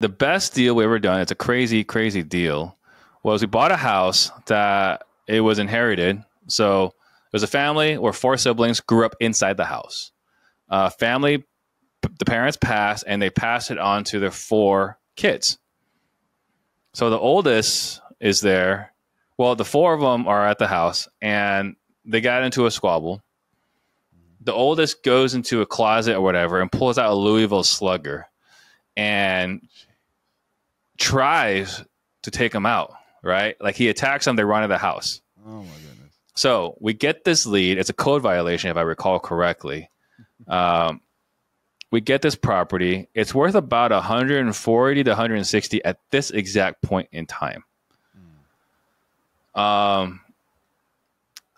the best deal we ever done. It's a crazy, crazy deal. Was we bought a house that it was inherited. So it was a family where four siblings grew up inside the house. Uh, family, the parents passed, and they passed it on to their four kids. So the oldest is there. Well, the four of them are at the house, and they got into a squabble. The oldest goes into a closet or whatever and pulls out a Louisville Slugger, and tries to take him out. Right, like he attacks them. They run out of the house. Oh my goodness. So we get this lead. It's a code violation, if I recall correctly. Um, we get this property. It's worth about 140 to 160 at this exact point in time. Um,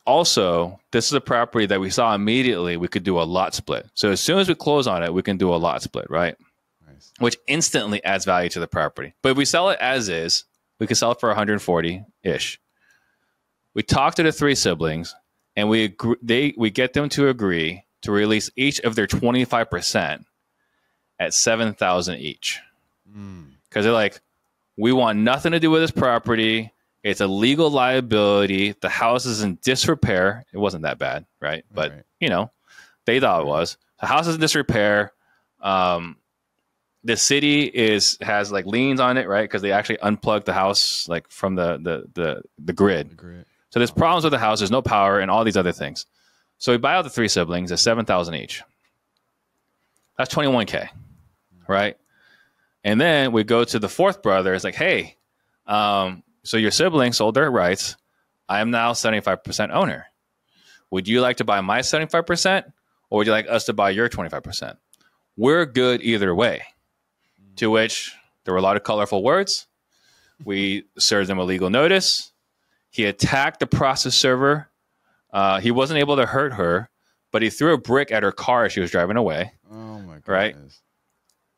also, this is a property that we saw immediately we could do a lot split. So as soon as we close on it, we can do a lot split, right? Nice. Which instantly adds value to the property. But if we sell it as is, we could sell it for 140 ish. We talk to the three siblings, and we agree, they we get them to agree to release each of their 25% at 7,000 each. Mm. Cuz they're like we want nothing to do with this property. It's a legal liability. The house is in disrepair. It wasn't that bad, right? But, Right. you know, they thought it was. The house is in disrepair. Um the city is has like liens on it, right? Because they actually unplugged the house like from the the the, the grid. The grit. So there's problems with the house. There's no power and all these other things. So we buy out the three siblings at seven thousand each. That's twenty one k, right? And then we go to the fourth brother. It's like, hey, um, so your sibling sold their rights. I am now seventy five percent owner. Would you like to buy my seventy five percent, or would you like us to buy your twenty five percent? We're good either way. To which there were a lot of colorful words. We served him a legal notice. He attacked the process server. Uh, he wasn't able to hurt her, but he threw a brick at her car as she was driving away. Oh my goodness. Right.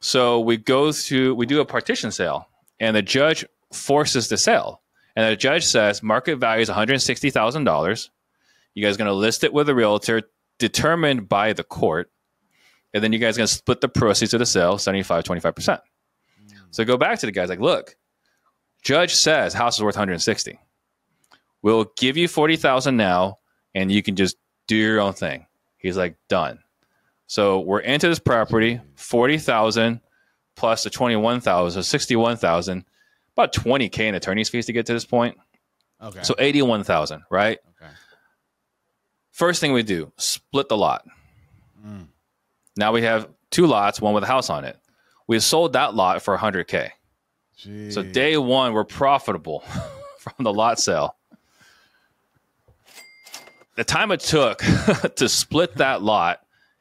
So we go to we do a partition sale, and the judge forces the sale. And the judge says market value is one hundred sixty thousand dollars. You guys are going to list it with a realtor determined by the court, and then you guys are going to split the proceeds of the sale 75 25 percent. So go back to the guys like, look, judge says house is worth one hundred sixty. We'll give you forty thousand now, and you can just do your own thing. He's like, done. So we're into this property, forty thousand plus the twenty one thousand, so sixty one thousand, about twenty k in attorney's fees to get to this point. Okay. So eighty one thousand, right? okay. First thing we do, split the lot. Mm. Now we have two lots, one with a house on it. We sold that lot for hundred k. Jeez. So day one, we're profitable from the lot sale. The time it took to split that lot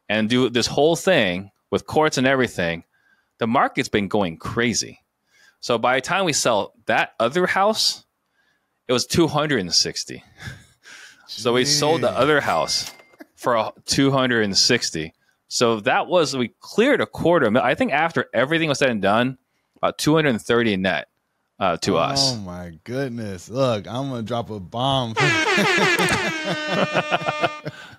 and do this whole thing with courts and everything, the market's been going crazy. So by the time we sell that other house, it was 260. So we sold the other house for 260. So that was we cleared a quarter. I think after everything was said and done, about 230 net uh, to oh us. Oh my goodness. Look, I'm gonna drop a bomb.